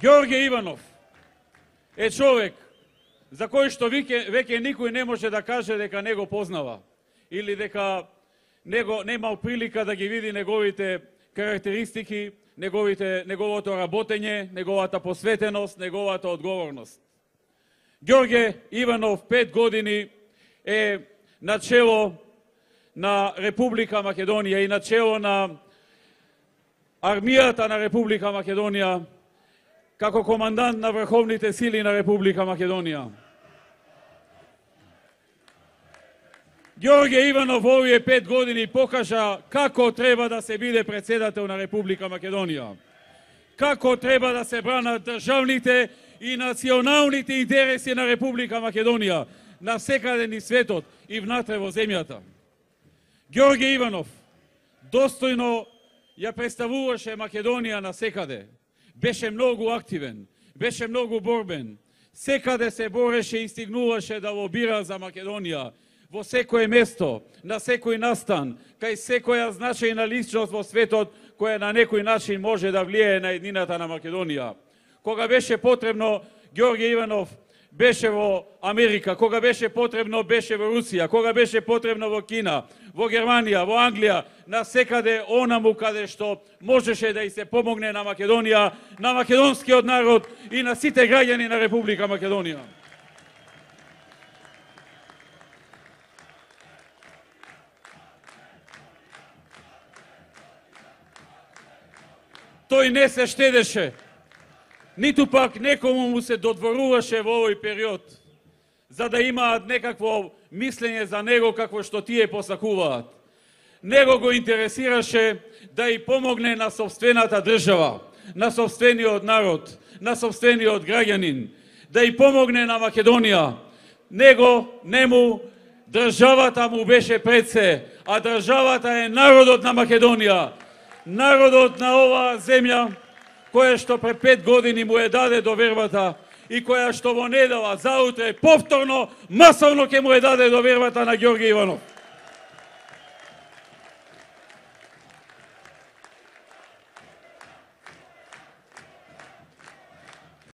Георге Иванов е човек за кој што веќе, веќе никој не може да каже дека не го познава или дека него немал прилика да ги види неговите карактеристики, неговите, неговото работење, неговата посветеност, неговата одговорност. Ѓорге Иванов пет години е начело на Република Македонија и начело на армијата на Република Македонија како командант на врховните сили на Република Македонија. Ѓорѓе Иванов овие пет години покажа како треба да се биде председател на Република Македонија. Како треба да се бранат државните и националните интереси на Република Македонија на секаде ни светот и внатре во земјата. Ѓорѓе Иванов достојно ја представуваше Македонија на секаде. Беше многу активен, беше многу борбен. Секаде се бореше и стигнуваше да лобира за Македонија во секое место, на секој настан, кај секоја значајна личност во светот која на некој начин може да влијае на еднината на Македонија. Кога беше потребно, Ѓорѓе Иванов беше во Америка, кога беше потребно, беше во Русија, кога беше потребно во Кина, во Германија, во Англија, на секаде онаму каде што можеше да и се помогне на Македонија, на македонскиот народ и на сите граѓани на Република Македонија. Тој не се штедеше, ниту пак некому му се додворуваше во овој период, за да имаат некакво мислење за него какво што тие посакуваат. Него го интересираше да и помогне на собствената држава, на собствениот народ, на собствениот граѓанин, да и помогне на Македонија. Него, нему, државата му беше пред се, а државата е народот на Македонија народот на оваа земја, која што пред пет години му е даде довербата и која што во недела заутре повторно масовно ќе му е даде довербата на Ѓорги Иванов.